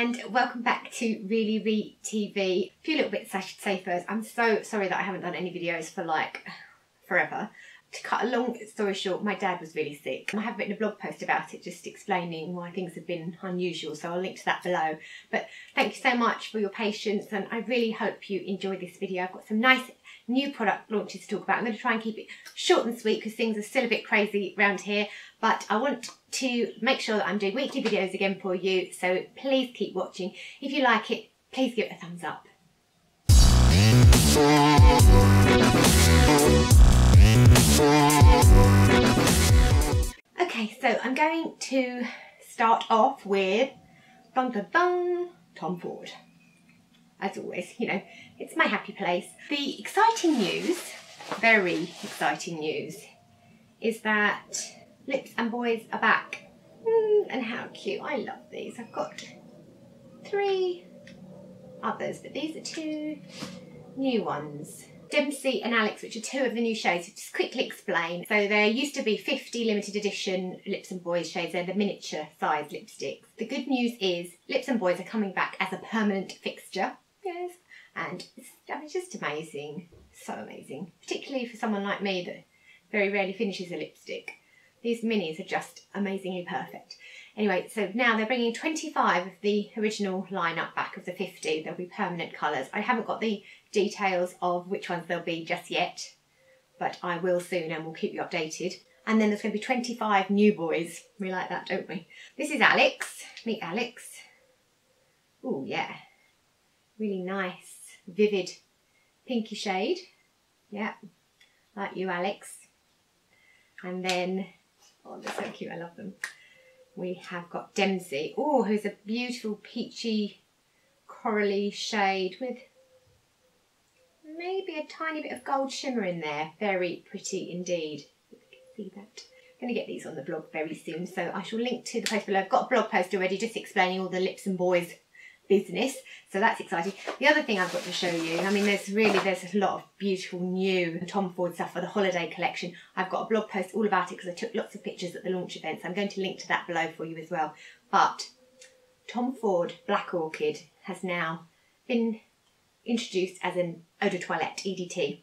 and welcome back to ReallyRee TV. A few little bits I should say first. I'm so sorry that I haven't done any videos for like forever. To cut a long story short, my dad was really sick. I have written a blog post about it just explaining why things have been unusual, so I'll link to that below. But thank you so much for your patience and I really hope you enjoyed this video. I've got some nice new product launches to talk about. I'm going to try and keep it short and sweet because things are still a bit crazy around here. But I want to make sure that I'm doing weekly videos again for you. So please keep watching. If you like it, please give it a thumbs up. Okay, so I'm going to start off with dun, dun, dun, Tom Ford. As always, you know, it's my happy place. The exciting news, very exciting news, is that Lips and Boys are back. Mm, and how cute, I love these. I've got three others, but these are two new ones. Dempsey and Alex, which are two of the new shades. Just quickly explain. So there used to be 50 limited edition Lips and Boys shades. They're the miniature size lipsticks. The good news is Lips and Boys are coming back as a permanent fixture. Yes. And it's, I mean, just amazing. So amazing. Particularly for someone like me that very rarely finishes a lipstick. These minis are just amazingly perfect. Anyway, so now they're bringing 25 of the original lineup back of the 50. There'll be permanent colours. I haven't got the details of which ones they'll be just yet, but I will soon and we'll keep you updated. And then there's going to be 25 new boys. We like that, don't we? This is Alex. Meet Alex. Oh, yeah. Really nice, vivid pinky shade. Yeah, like you, Alex. And then, oh, they're so cute. I love them we have got Dempsey. Oh, who's a beautiful peachy corally shade with maybe a tiny bit of gold shimmer in there. Very pretty indeed. See that? I'm going to get these on the blog very soon, so I shall link to the post below. I've got a blog post already just explaining all the lips and boys business. So that's exciting. The other thing I've got to show you, I mean, there's really, there's a lot of beautiful new Tom Ford stuff for the holiday collection. I've got a blog post all about it because I took lots of pictures at the launch events. I'm going to link to that below for you as well. But Tom Ford Black Orchid has now been introduced as an eau de toilette, EDT.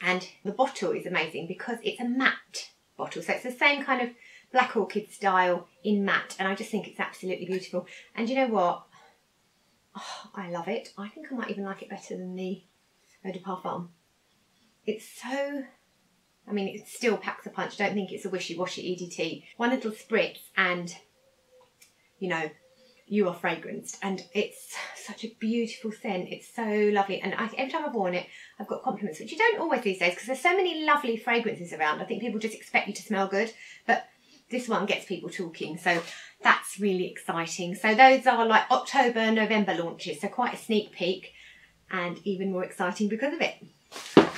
And the bottle is amazing because it's a matte bottle. So it's the same kind of Black Orchid style in matte. And I just think it's absolutely beautiful. And you know what? Oh, I love it. I think I might even like it better than the Eau de Parfum. It's so, I mean, it still packs a punch. Don't think it's a wishy-washy EDT. One little spritz and, you know, you are fragranced and it's such a beautiful scent. It's so lovely. And I, every time I've worn it, I've got compliments, which you don't always these days because there's so many lovely fragrances around. I think people just expect you to smell good, but this one gets people talking. So that's really exciting. So those are like October, November launches. So quite a sneak peek and even more exciting because of it.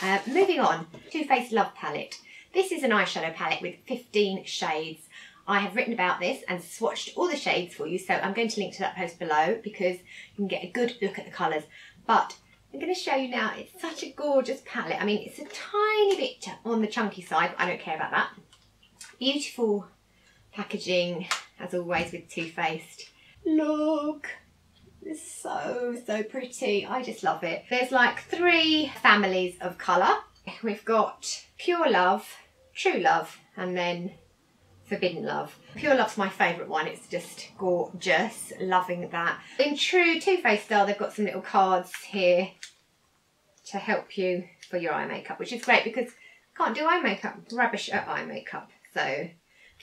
Uh, moving on, Too Faced Love Palette. This is an eyeshadow palette with 15 shades. I have written about this and swatched all the shades for you, so I'm going to link to that post below because you can get a good look at the colours. But I'm going to show you now, it's such a gorgeous palette. I mean, it's a tiny bit on the chunky side, but I don't care about that. Beautiful packaging, as always with Too Faced. Look, it's so, so pretty. I just love it. There's like three families of colour. We've got Pure Love, True Love, and then Forbidden Love. Pure Love's my favourite one. It's just gorgeous. Loving that. In true Too Faced style, they've got some little cards here to help you for your eye makeup, which is great because I can't do eye makeup, rubbish at eye makeup. So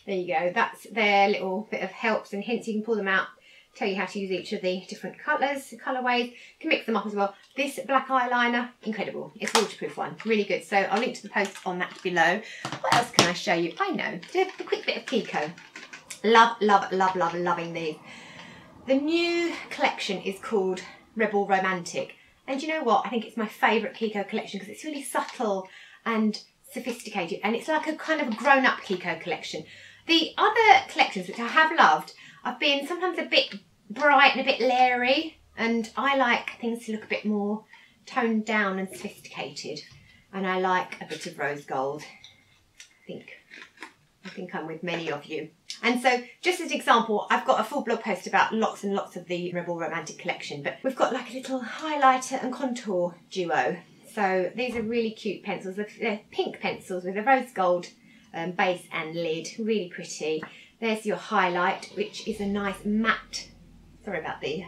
there you go. That's their little bit of helps and hints. You can pull them out, tell you how to use each of the different colours, colourways. You can mix them up as well. This black eyeliner, incredible. It's a waterproof one, really good. So I'll link to the post on that below. What else can I show you? I know, a quick bit of Kiko. Love, love, love, love, loving these. The new collection is called Rebel Romantic. And you know what? I think it's my favourite Kiko collection because it's really subtle and sophisticated and it's like a kind of grown-up Kiko collection. The other collections which I have loved have been sometimes a bit bright and a bit leery and I like things to look a bit more toned down and sophisticated and I like a bit of rose gold. I think I think I'm with many of you. And so, just as an example, I've got a full blog post about lots and lots of the Rebel Romantic collection, but we've got like a little highlighter and contour duo. So these are really cute pencils. They're pink pencils with a rose gold um, base and lid, really pretty. There's your highlight, which is a nice matte, sorry about the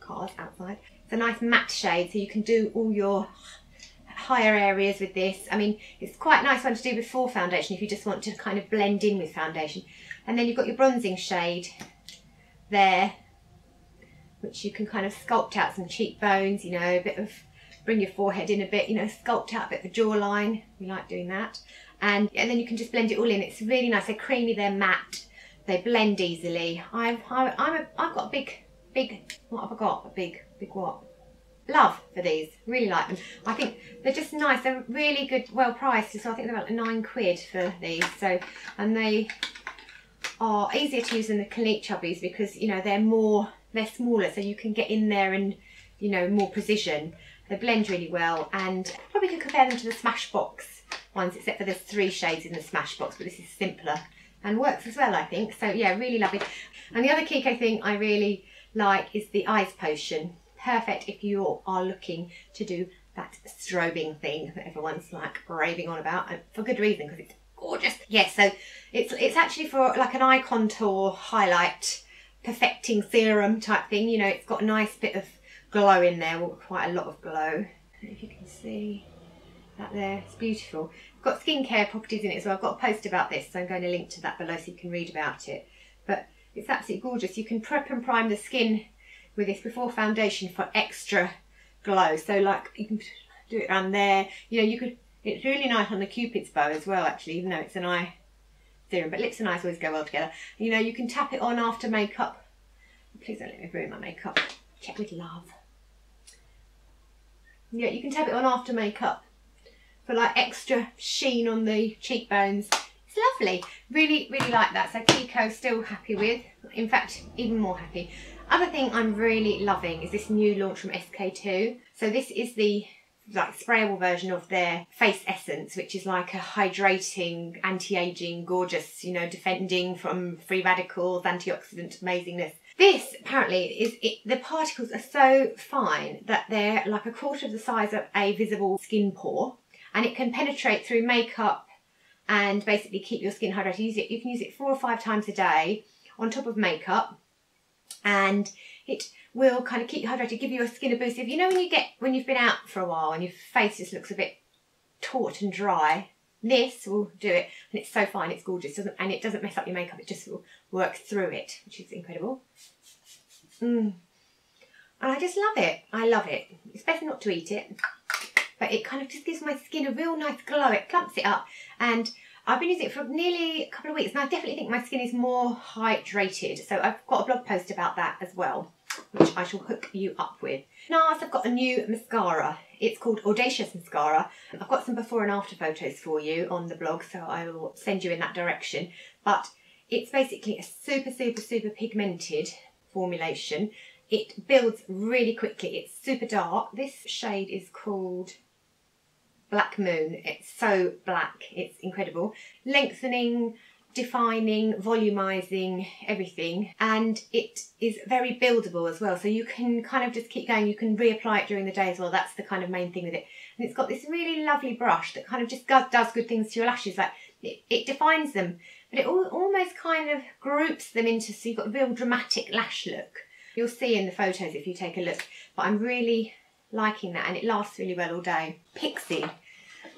cars outside. It's a nice matte shade, so you can do all your higher areas with this. I mean, it's quite a nice one to do before foundation if you just want to kind of blend in with foundation. And then you've got your bronzing shade there, which you can kind of sculpt out some cheekbones, you know, a bit of, bring your forehead in a bit, you know, sculpt out a bit of a jawline. We like doing that. And, and then you can just blend it all in. It's really nice. They're creamy, they're matte, they blend easily. I've, I, I'm a, I've got a big, big, what have I got? A big, big what? love for these really like them i think they're just nice they're really good well priced so i think they're about nine quid for these so and they are easier to use than the clinique chubbies because you know they're more they're smaller so you can get in there and you know more precision they blend really well and probably could compare them to the smashbox ones except for there's three shades in the smashbox but this is simpler and works as well i think so yeah really lovely and the other kiko thing i really like is the eyes potion perfect if you are looking to do that strobing thing that everyone's like raving on about and for good reason because it's gorgeous. Yes, so it's it's actually for like an eye contour highlight perfecting serum type thing. You know, it's got a nice bit of glow in there, quite a lot of glow. If you can see that there, it's beautiful. It's got skincare properties in it as well. I've got a post about this, so I'm going to link to that below so you can read about it. But it's absolutely gorgeous. You can prep and prime the skin with this before foundation for extra glow. So like you can do it around there. You know, you could, it's really nice on the cupid's bow as well actually, even though it's an eye serum. But lips and eyes always go well together. You know, you can tap it on after makeup. Please don't let me ruin my makeup. Check with love. Yeah, you can tap it on after makeup for like extra sheen on the cheekbones. It's lovely. Really, really like that. So Kiko still happy with. In fact, even more happy. Other thing I'm really loving is this new launch from SK-II. So this is the like sprayable version of their face essence, which is like a hydrating, anti-aging, gorgeous, you know, defending from free radicals, antioxidant amazingness. This apparently is it, the particles are so fine that they're like a quarter of the size of a visible skin pore, and it can penetrate through makeup and basically keep your skin hydrated. Use it. You can use it four or five times a day on top of makeup and it will kind of keep you hydrated, give your skin a boost. If you know when you get when you've been out for a while and your face just looks a bit taut and dry, this will do it, and it's so fine, it's gorgeous, doesn't and it doesn't mess up your makeup. It just will work through it, which is incredible. Mm. And I just love it. I love it. It's better not to eat it, but it kind of just gives my skin a real nice glow. It plumps it up, and I've been using it for nearly a couple of weeks and I definitely think my skin is more hydrated. So I've got a blog post about that as well, which I shall hook you up with. NARS have got a new mascara. It's called Audacious Mascara. I've got some before and after photos for you on the blog, so I will send you in that direction. But it's basically a super, super, super pigmented formulation. It builds really quickly. It's super dark. This shade is called Black Moon. It's so black, it's incredible. Lengthening, defining, volumizing, everything. And it is very buildable as well. So you can kind of just keep going. You can reapply it during the day as well. That's the kind of main thing with it. And it's got this really lovely brush that kind of just does good things to your lashes. Like it, it defines them, but it all, almost kind of groups them into, so you've got a real dramatic lash look. You'll see in the photos if you take a look, but I'm really liking that and it lasts really well all day. Pixi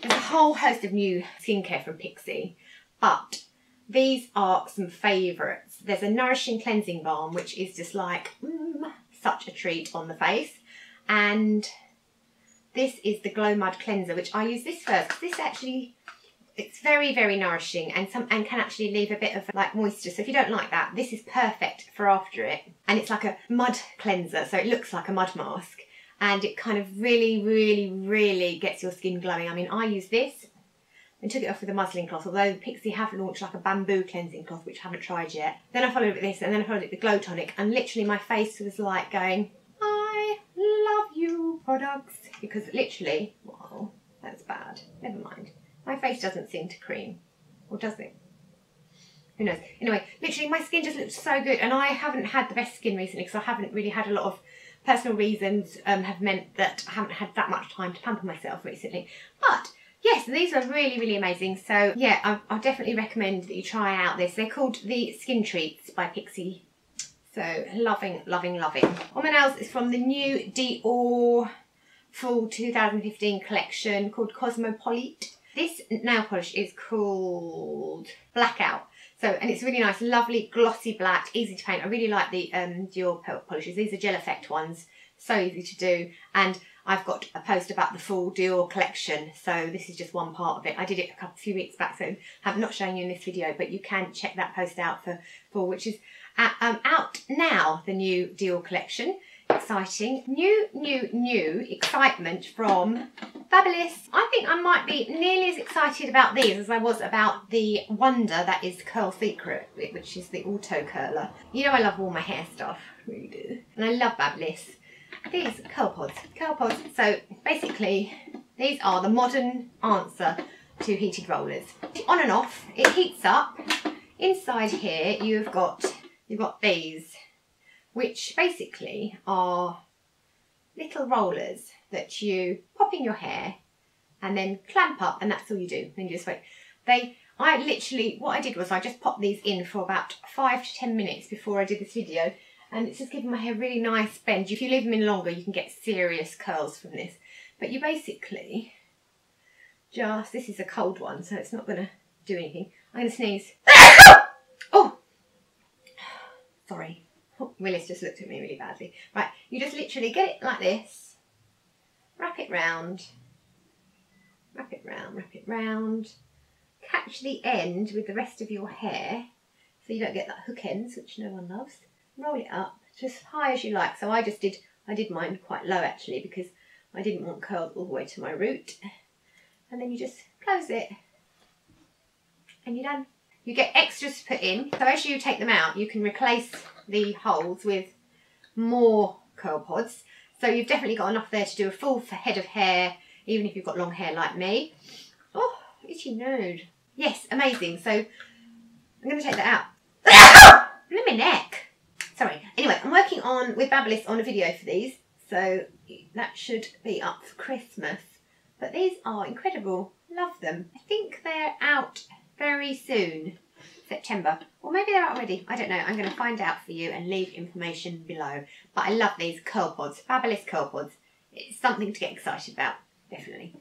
there's a whole host of new skincare from Pixi, but these are some favourites. There's a Nourishing Cleansing Balm, which is just like mm, such a treat on the face. And this is the Glow Mud Cleanser, which I use this first. This actually, it's very, very nourishing and some and can actually leave a bit of like moisture. So if you don't like that, this is perfect for after it. And it's like a mud cleanser, so it looks like a mud mask and it kind of really, really, really gets your skin glowing. I mean, I use this and took it off with a muslin cloth, although Pixi have launched like a bamboo cleansing cloth, which I haven't tried yet. Then I followed it with this, and then I followed it with the Glow Tonic, and literally my face was like going, I love you products. Because literally, wow, that's bad. Never mind. My face doesn't seem to cream. Or does it? who knows? Anyway, literally my skin just looks so good and I haven't had the best skin recently because I haven't really had a lot of personal reasons um, have meant that I haven't had that much time to pamper myself recently. But yes, these are really, really amazing. So yeah, I, I definitely recommend that you try out this. They're called the Skin Treats by Pixi. So loving, loving, loving. On my nails is from the new Dior Fall 2015 collection called Cosmopolite. This nail polish is called Blackout. So, and it's really nice, lovely, glossy black, easy to paint. I really like the um, Dior polishes. These are gel effect ones, so easy to do. And I've got a post about the full Dior collection, so this is just one part of it. I did it a couple few weeks back, so I'm not showing you in this video, but you can check that post out for, for which is at, um, out now, the new Dior collection exciting. New, new, new excitement from BaByliss. I think I might be nearly as excited about these as I was about the wonder that is Curl Secret, which is the auto curler. You know I love all my hair stuff, really do. And I love BaByliss. These curl pods, curl pods. So basically, these are the modern answer to heated rollers. On and off, it heats up. Inside here, you've got you've got these which basically are little rollers that you pop in your hair and then clamp up and that's all you do. Then you just wait. They, I literally, what I did was I just popped these in for about five to 10 minutes before I did this video and it's just giving my hair really nice bend. If you leave them in longer, you can get serious curls from this. But you basically just, this is a cold one, so it's not to do anything. I'm to sneeze. oh! Sorry. Willis just looked at me really badly. Right, you just literally get it like this, wrap it round, wrap it round, wrap it round, catch the end with the rest of your hair so you don't get that hook ends, which no one loves. Roll it up to as high as you like. So I just did, I did mine quite low actually because I didn't want curls all the way to my root. And then you just close it and you're done. You get extras to put in. So as you take them out, you can replace the holes with more curl pods. So you've definitely got enough there to do a full head of hair, even if you've got long hair like me. Oh, itchy node. Yes, amazing. So I'm going to take that out. in my neck. Sorry. Anyway, I'm working on with Babyliss on a video for these. So that should be up for Christmas. But these are incredible. Love them. I think they're out very soon. September. Or maybe they're out already. I don't know. I'm going to find out for you and leave information below. But I love these curl pods. Fabulous curl pods. It's something to get excited about. Definitely.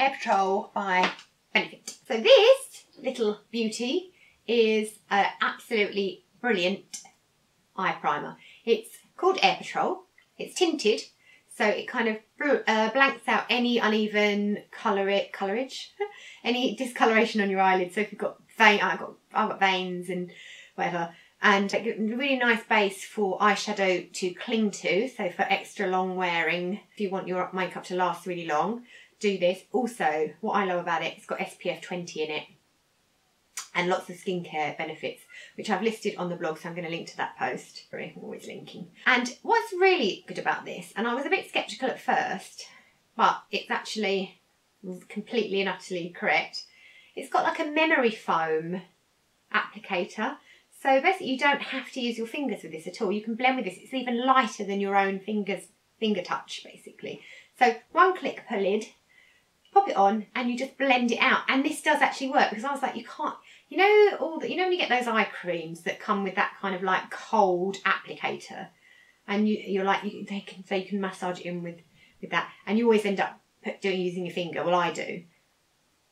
Air Patrol by Benefit. So this little beauty is an absolutely brilliant eye primer. It's called Air Patrol. It's tinted so it kind of uh, blanks out any uneven colour colorage, any discoloration on your eyelids. So if you've got vein, I've got I've got veins and whatever, and a really nice base for eyeshadow to cling to. So for extra long wearing, if you want your makeup to last really long, do this. Also, what I love about it, it's got SPF 20 in it and lots of skincare benefits, which I've listed on the blog, so I'm going to link to that post. I'm always linking. And what's really good about this, and I was a bit sceptical at first, but it's actually completely and utterly correct. It's got like a memory foam applicator. So basically you don't have to use your fingers with this at all. You can blend with this. It's even lighter than your own fingers, finger touch basically. So one click per lid, pop it on and you just blend it out. And this does actually work because I was like, you can't, you know, all the, you know when you get those eye creams that come with that kind of like cold applicator, and you you're like you, they can you can massage it in with with that, and you always end up doing using your finger. Well, I do.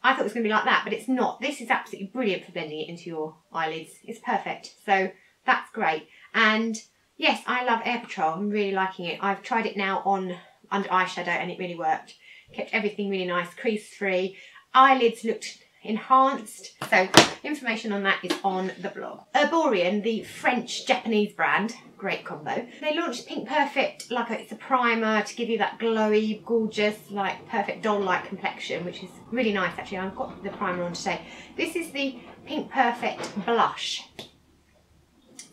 I thought it was going to be like that, but it's not. This is absolutely brilliant for blending it into your eyelids. It's perfect. So that's great. And yes, I love Air Patrol. I'm really liking it. I've tried it now on under eyeshadow and it really worked. Kept everything really nice, crease free. Eyelids looked enhanced. So information on that is on the blog. Erborian, the French-Japanese brand, great combo. They launched Pink Perfect, like it's a primer to give you that glowy, gorgeous, like perfect doll-like complexion, which is really nice actually. I've got the primer on today. This is the Pink Perfect Blush.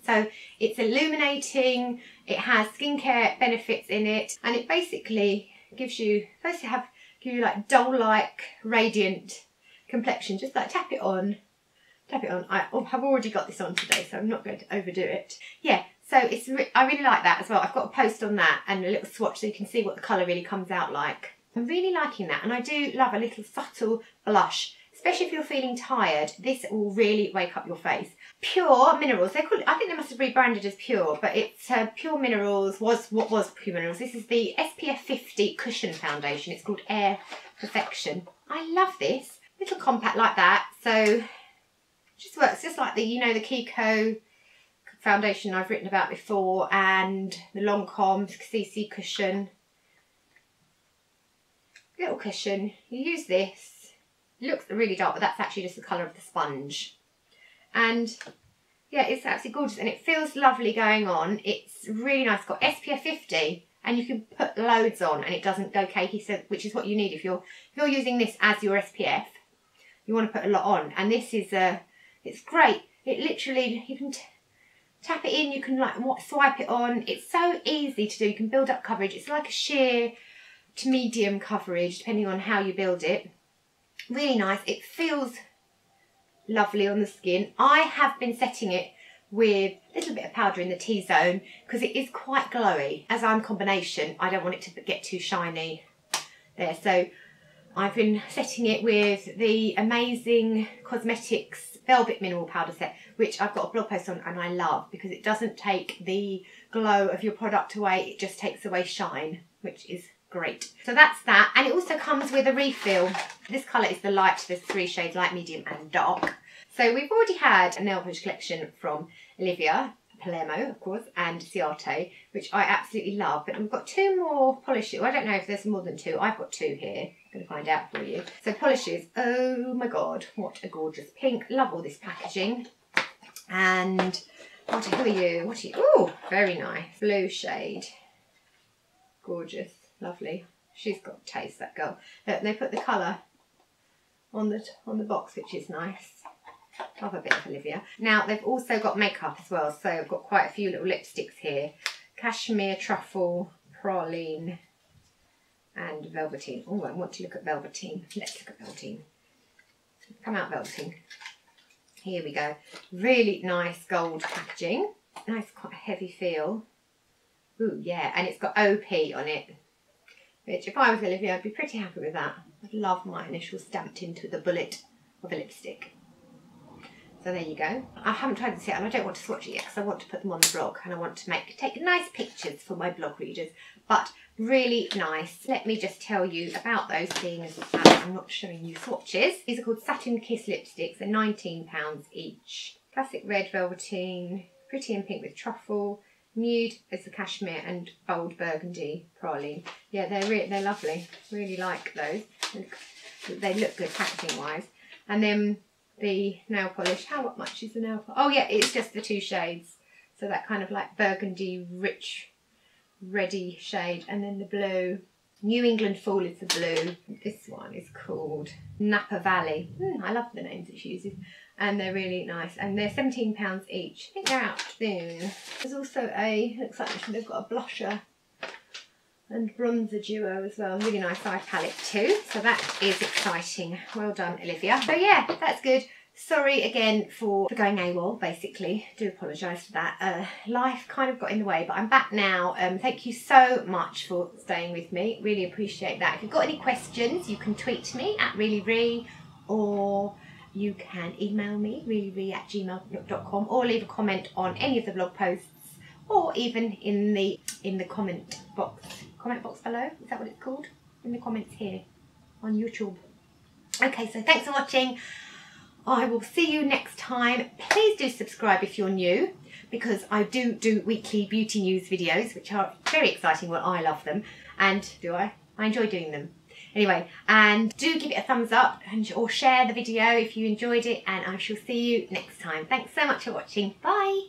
So it's illuminating, it has skincare benefits in it, and it basically gives you, supposed to have, give you like doll-like, radiant complexion. Just like tap it on, tap it on. I have already got this on today, so I'm not going to overdo it. Yeah, so it's re I really like that as well. I've got a post on that and a little swatch so you can see what the colour really comes out like. I'm really liking that and I do love a little subtle blush especially if you're feeling tired, this will really wake up your face. Pure Minerals, they call it, I think they must have rebranded as Pure, but it's uh, Pure Minerals, was what was Pure Minerals. This is the SPF 50 Cushion Foundation. It's called Air Perfection. I love this. Little compact like that. So just works just like the, you know, the Kiko foundation I've written about before and the Lancome CC cushion. Little cushion. You use this it looks really dark, but that's actually just the colour of the sponge. And yeah, it's absolutely gorgeous and it feels lovely going on. It's really nice. It's got SPF 50 and you can put loads on and it doesn't go cakey, so, which is what you need if you're if you're using this as your SPF. You want to put a lot on and this is a, uh, it's great. It literally, you can tap it in, you can like swipe it on. It's so easy to do. You can build up coverage. It's like a sheer to medium coverage depending on how you build it. Really nice. It feels lovely on the skin. I have been setting it with a little bit of powder in the T-zone because it is quite glowy. As I'm combination, I don't want it to get too shiny there. So I've been setting it with the amazing Cosmetics Velvet Mineral Powder Set, which I've got a blog post on and I love because it doesn't take the glow of your product away, it just takes away shine, which is great. So that's that. And it also comes with a refill. This colour is the light. There's three shades, light, medium and dark. So we've already had a nail polish collection from Olivia, Palermo, of course, and Ciate, which I absolutely love. But we've got two more polishes. I don't know if there's more than two. I've got two here. Going to find out for you. So polishes. Oh my God, what a gorgeous pink. Love all this packaging. And what, who are you? What are you? Oh, very nice. Blue shade. Gorgeous. Lovely. She's got taste, that girl. Look, they put the colour on the on the box, which is nice. Love a bit of Olivia. Now, they've also got makeup as well, so I've got quite a few little lipsticks here. Cashmere, Truffle, Praline, and Velveteen. Oh, I want to look at Velveteen. Let's look at Velveteen. Come out, Velveteen. Here we go. Really nice gold packaging. Nice, quite a heavy feel. Ooh, yeah, and it's got OP on it which if I was Olivia, I'd be pretty happy with that. I'd love my initials stamped into the bullet of a lipstick. So there you go. I haven't tried this yet and I don't want to swatch it yet because I want to put them on the blog and I want to make take nice pictures for my blog readers. But really nice. Let me just tell you about those things. As I'm not showing you swatches. These are called Satin Kiss lipsticks. They're £19 each. Classic red velveteen, pretty in pink with truffle, Nude is the cashmere and bold burgundy praline. Yeah, they're re they're lovely. Really like those. They look good packaging wise. And then the nail polish. How much is the nail polish? Oh yeah, it's just the two shades. So that kind of like burgundy, rich, reddy shade. And then the blue. New England Fall is the blue. This one is called Napa Valley. Mm, I love the names it uses and they're really nice and they're 17 pounds each i think they're out soon there's also a looks like they've got a blusher and bronzer duo as well really nice eye palette too. So that is exciting. Well done olivia. So yeah that's good. Sorry again for, for going AWOL basically. Do apologise for that. Uh, life kind of got in the way but I'm back now. Um, thank you so much for staying with me. Really appreciate that. If you've got any questions you can tweet me at reallyree or you can email me, reallyree at gmail.com or leave a comment on any of the blog posts or even in the in the comment box. Comment box below, is that what it's called? In the comments here on YouTube. Okay, so thanks for watching. I will see you next time. Please do subscribe if you're new because I do do weekly beauty news videos which are very exciting. Well, I love them. And do I? I enjoy doing them. Anyway, and do give it a thumbs up and or share the video if you enjoyed it and I shall see you next time. Thanks so much for watching. Bye.